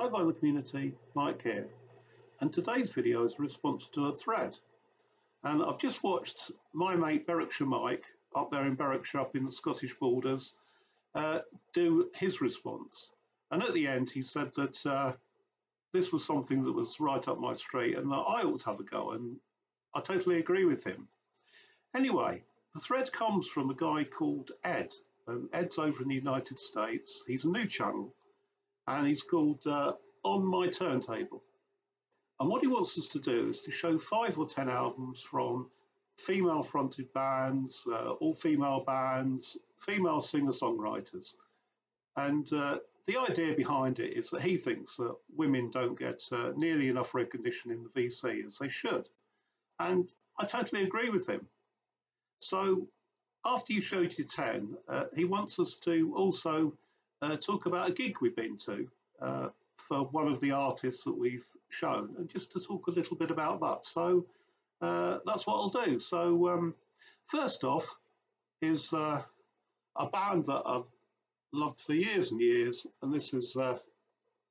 Hi vinyl community, Mike here. And today's video is a response to a thread. And I've just watched my mate Berwickshire Mike up there in Berwickshire up in the Scottish borders uh, do his response. And at the end he said that uh, this was something that was right up my street and that I ought to have a go and I totally agree with him. Anyway, the thread comes from a guy called Ed and Ed's over in the United States. He's a new channel and he's called uh, On My Turntable. And what he wants us to do is to show five or ten albums from female fronted bands, uh, all female bands, female singer songwriters. And uh, the idea behind it is that he thinks that women don't get uh, nearly enough recognition in the VC as they should. And I totally agree with him. So after you showed your 10, uh, he wants us to also uh, talk about a gig we've been to uh, for one of the artists that we've shown, and just to talk a little bit about that. So uh, that's what I'll do. So um, first off is uh, a band that I've loved for years and years, and this is uh,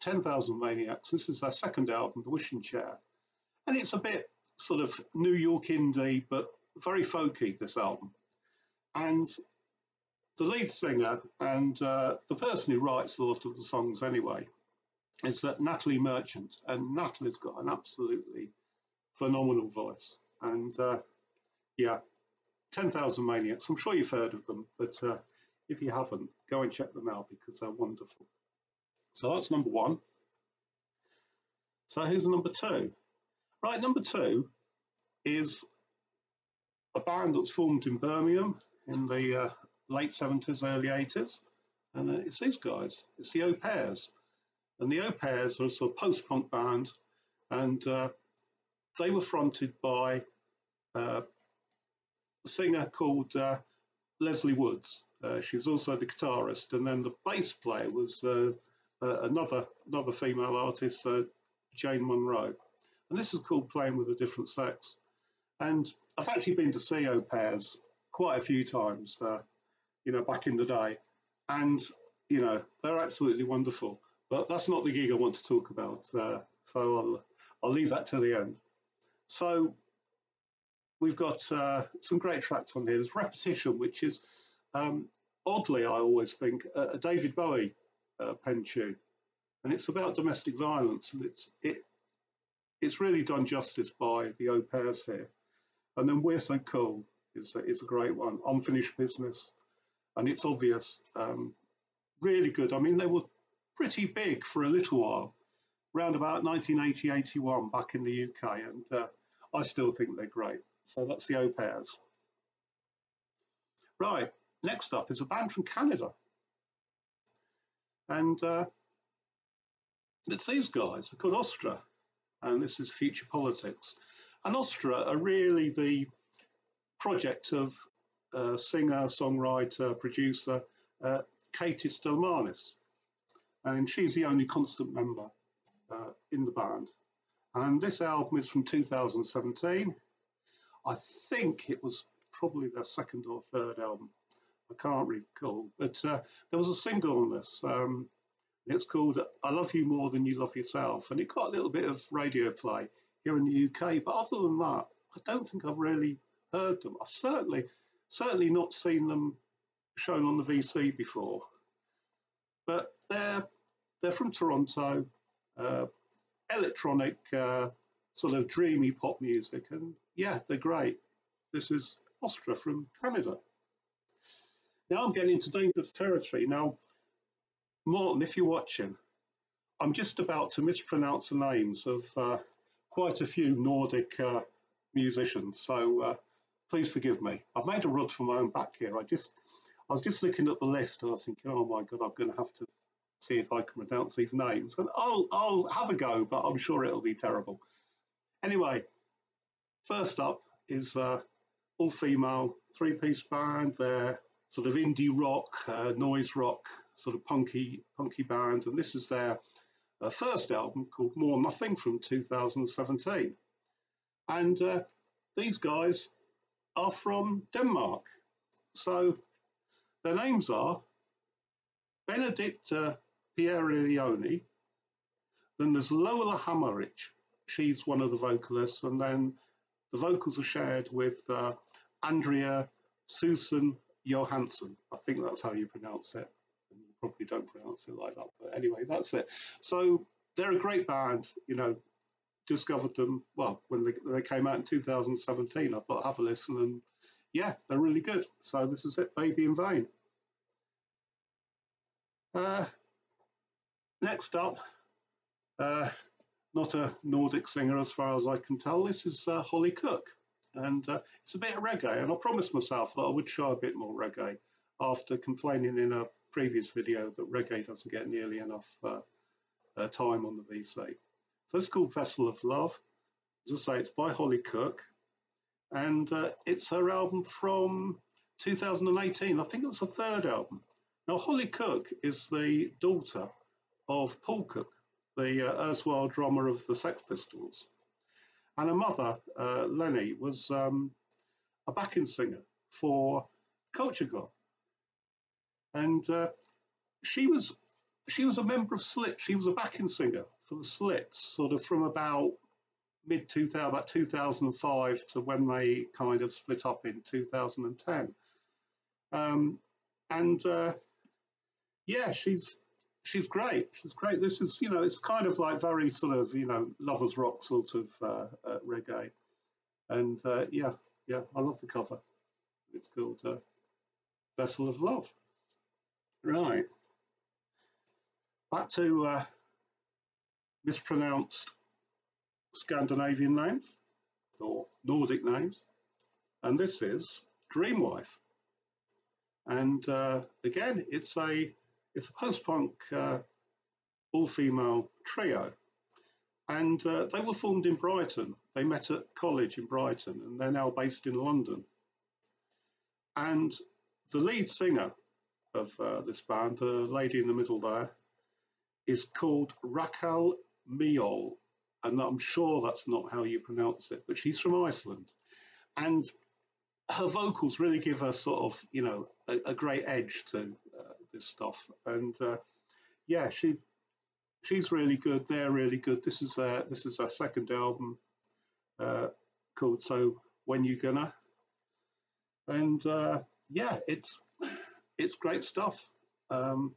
10,000 Maniacs. This is their second album, The Wishing Chair, and it's a bit sort of New York indie, but very folky, this album. And the lead singer and uh, the person who writes a lot of the songs anyway is that Natalie Merchant, and Natalie's got an absolutely phenomenal voice. And uh, yeah, 10,000 Maniacs, I'm sure you've heard of them, but uh, if you haven't, go and check them out because they're wonderful. So that's number one. So here's number two. Right, number two is a band that's formed in Birmingham in the uh, late 70s, early 80s. And uh, it's these guys, it's the Au Pairs. And the Au Pairs are a sort of post punk band, and uh, they were fronted by uh, a singer called uh, Lesley Woods. She was also the guitarist, and then the bass player was another another female artist, Jane Munro. And this is called Playing with a Different Sex. And I've actually been to see Au Pairs quite a few times. Uh, you know, back in the day. And, you know, they're absolutely wonderful. But that's not the gig I want to talk about. Uh, so I'll, I'll leave that to the end. So we've got uh, some great tracks on here. There's Repetition, which is, um, oddly, I always think, a David Bowie uh, pen tune. And it's about domestic violence. And it's, it, it's really done justice by the au pairs here. And then We're So Cool is a, is a great one. Unfinished Business and it's obvious. Um, really good. I mean, they were pretty big for a little while, around about 1980, 81 back in the UK, and uh, I still think they're great. So that's the Au Pairs. Right, next up is a band from Canada. And uh, it's these guys, they're called Austra, and this is Future Politics. And Austra are really the project of uh, singer, songwriter, producer, uh, Katie Stelmanis. And she's the only constant member uh, in the band. And this album is from 2017. I think it was probably their second or third album. I can't recall. But uh, there was a single on this. Um, it's called I Love You More Than You Love Yourself. And it got a little bit of radio play here in the UK. But other than that, I don't think I've really heard them. I've certainly certainly not seen them shown on the VC before. But they're they're from Toronto, uh, electronic, uh, sort of dreamy pop music, and yeah, they're great. This is Austra from Canada. Now I'm getting into dangerous territory. Now, Martin, if you're watching, I'm just about to mispronounce the names of uh, quite a few Nordic uh, musicians, so uh, please forgive me. I've made a rod for my own back here. I just, I was just looking at the list and I was thinking, oh my God, I'm going to have to see if I can pronounce these names. And I'll, I'll have a go, but I'm sure it'll be terrible. Anyway, first up is uh, all-female three-piece band. They're sort of indie rock, uh, noise rock, sort of punky, punky band, and this is their uh, first album called More Nothing from 2017. And uh, these guys are from Denmark. So their names are Benedicta Pierleoni, Then there's Lola Hammerich. She's one of the vocalists, and then the vocals are shared with uh, Andrea Susan Johansson. I think that's how you pronounce it. You probably don't pronounce it like that, but anyway, that's it. So they're a great band. You know, discovered them well when they, they came out in 2017. I thought have a listen, and yeah, they're really good. So this is it, Baby in Vain. Uh, next up, uh, not a Nordic singer as far as I can tell. This is uh, Holly Cook, and uh, it's a bit of reggae. And I promised myself that I would show a bit more reggae after complaining in a previous video that reggae doesn't get nearly enough uh, uh, time on the VC. Called Vessel of Love. As I say, it's by Holly Cook, and uh, it's her album from 2018. I think it was her third album. Now, Holly Cook is the daughter of Paul Cook, the uh, erstwhile drummer of the Sex Pistols. And her mother, uh, Lenny, was um, a backing singer for Culture Club. And uh, she was she was a member of Slits. She was a backing singer the Slits, sort of from about mid 2000, about 2005 to when they kind of split up in 2010. Um, and uh, yeah, she's she's great. She's great. This is, you know, it's kind of like very sort of, you know, lovers rock sort of uh, uh, reggae. And uh, yeah, yeah, I love the cover. It's called uh, Vessel of Love. Right. Back to uh, mispronounced Scandinavian names or Nordic names. And this is Dreamwife. And uh, again, it's a it's a post-punk uh, all-female trio. And uh, they were formed in Brighton. They met at college in Brighton and they're now based in London. And the lead singer of uh, this band, the lady in the middle there, is called Rakel Mjöll. And I'm sure that's not how you pronounce it, but she's from Iceland. And her vocals really give her sort of, you know, a, a great edge to uh, this stuff. And uh, yeah, she she's really good. They're really good. This is their this is their second album uh, called So When You Gonna, and uh, yeah, it's it's great stuff. Um,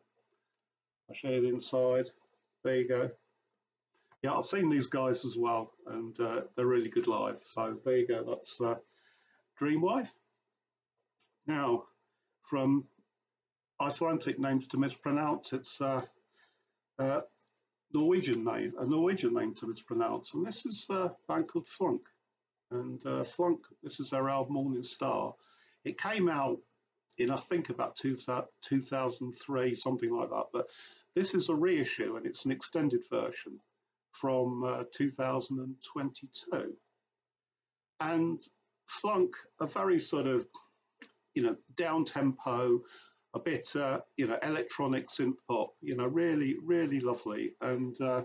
I'll show you the inside. There you go. Yeah, I've seen these guys as well, and uh, they're really good live. So there you go. That's uh, Dreamwife. Now, from Icelandic names to mispronounce. It's a, a Norwegian name, a Norwegian name to mispronounce. And this is a band called Flunk. And uh, Flunk, this is their album Morning Star. It came out in, I think, about two, 2003, something like that. But this is a reissue and it's an extended version from uh, 2022. And Flunk, a very sort of, you know, down tempo, a bit, uh, you know, electronic synth pop, you know, really, really lovely. And uh,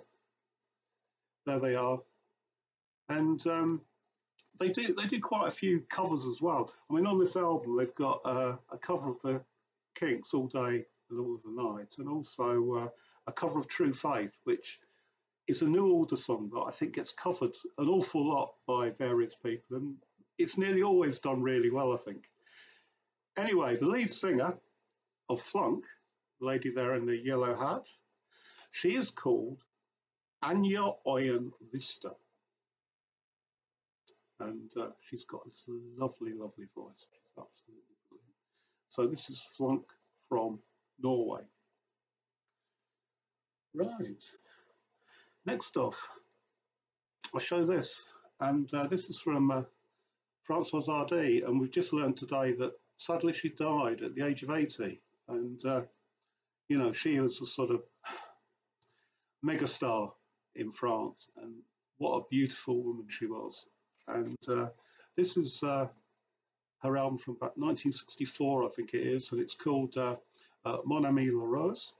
there they are. And um, they do they do quite a few covers as well. I mean, on this album, they've got uh, a cover of the Kinks all day and all of the night, and also uh, a cover of True Faith, which is a New Order song that I think gets covered an awful lot by various people, and it's nearly always done really well, I think. Anyway, the lead singer of Flunk, the lady there in the yellow hat, she is called Anja Øyen Vister. And uh, she's got this lovely, lovely voice. She's absolutely brilliant. So this is Flunk from Norway. Right. Next off, I'll show this. And uh, this is from uh, Françoise Hardy. And we've just learned today that sadly she died at the age of 80 and uh, you know she was a sort of megastar in France, and what a beautiful woman she was. And uh, this is uh, her album from about 1964, I think it is, and it's called uh, uh, Mon Amie La Rose.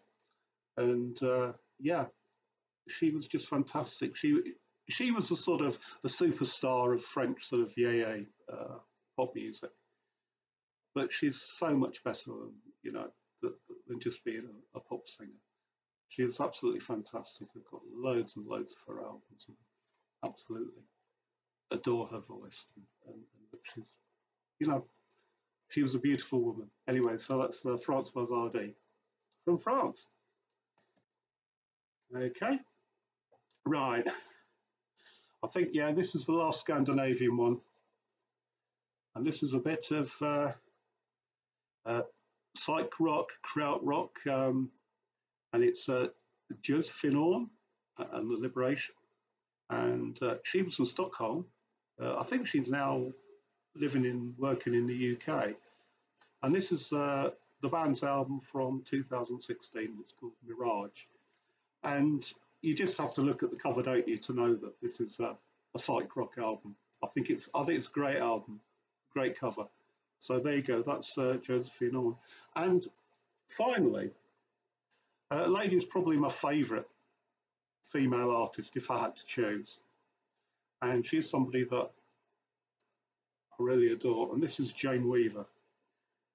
And yeah, she was just fantastic. She she was a sort of the superstar of French sort of yeye pop music but she's so much better than you know than just being a, a pop singer. she was absolutely fantastic. I've got loads and loads of her albums. Absolutely adore her voice. And, and, and she's, you know, she was a beautiful woman. Anyway, so that's uh, Francoise Hardy from France. Okay, right. I think, yeah, this is the last Scandinavian one. And this is a bit of uh, uh, psych rock, krautrock, um, and it's uh, Josephine uh, and the Liberation. And uh, she was from Stockholm. Uh, I think she's now living in, working in the UK. And this is uh, the band's album from 2016. It's called Mirage. And you just have to look at the cover, don't you, to know that this is a, a psych rock album. I think it's I think it's a great album, great cover. So there you go. That's uh, Josephine. And finally, uh, Lady is probably my favourite female artist if I had to choose. And she's somebody that I really adore. And this is Jane Weaver.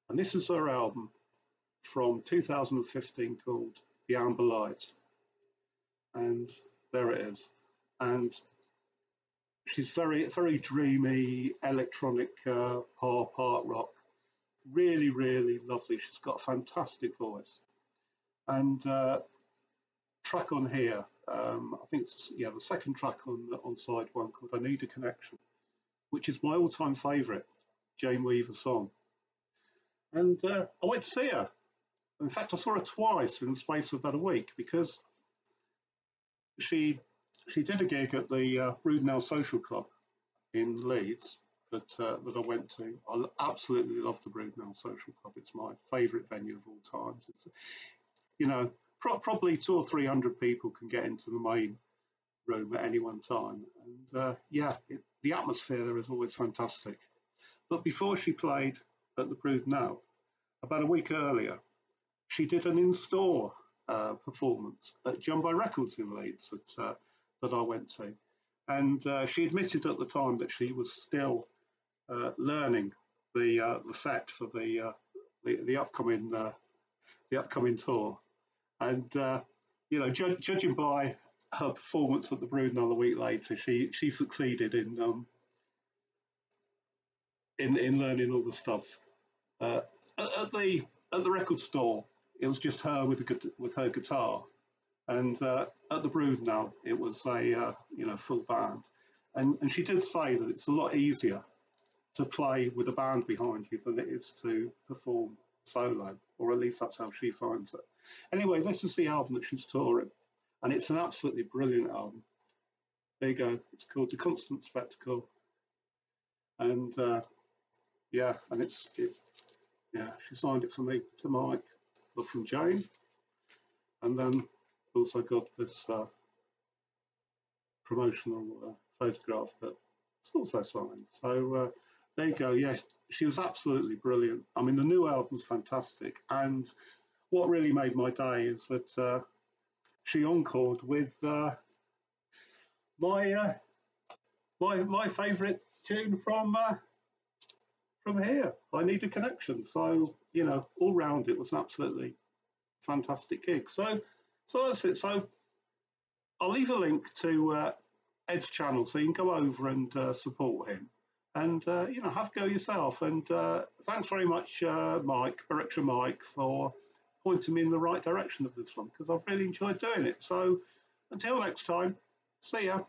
And this is her album from 2015 called The Amber Light. And there it is. And she's very, very dreamy, electronic uh, pop, art rock. Really, really lovely. She's got a fantastic voice. And uh, track on here, um, I think it's yeah the second track on on side one called "I Need a Connection," which is my all-time favourite Jane Weaver song. And uh, I went to see her. In fact, I saw her twice in the space of about a week because she she did a gig at the uh, Social Club in Leeds that uh, that I went to. I absolutely love the Brudenell Social Club. It's my favourite venue of all times. It's, you know, pro probably two or three hundred people can get into the main room at any one time, and uh, yeah, it, the atmosphere there is always fantastic. But before she played at the Brudenell, about a week earlier, she did an in-store uh, performance at Jumbo Records in Leeds that uh, that I went to, and uh, she admitted at the time that she was still uh, learning the uh, the set for the the, the, upcoming the upcoming tour, and you know, ju judging by her performance at the Brudenell a week later, she she succeeded in um, in in learning all the stuff. Uh, at, the at the record store, it was just her with a, with her guitar, and uh, at the Brudenell it was a uh, you know full band, and and she did say that it's a lot easier to play with a band behind you than it is to perform solo, or at least that's how she finds it. Anyway, this is the album that she's touring, and it's an absolutely brilliant album. There you go. It's called The Constant Spectacle, and uh, yeah, and it's it, yeah. She signed it for me to Mike, from Jane, and then also got this uh, promotional uh, photograph that's also signed. So uh, there you go. Yes, she was absolutely brilliant. I mean, the new album's fantastic, and what really made my day is that uh, she encored with uh, my uh, my my favourite tune from uh, from here. I need a connection. So you know, all round it was an absolutely fantastic gig. So so that's it. So I'll leave a link to uh, Ed's channel so you can go over and uh, support him and uh, you know have a go yourself. And uh, thanks very much, uh, Mike, Berwickshire Mike, for pointing me in the right direction of this one because I've really enjoyed doing it. So until next time, see ya.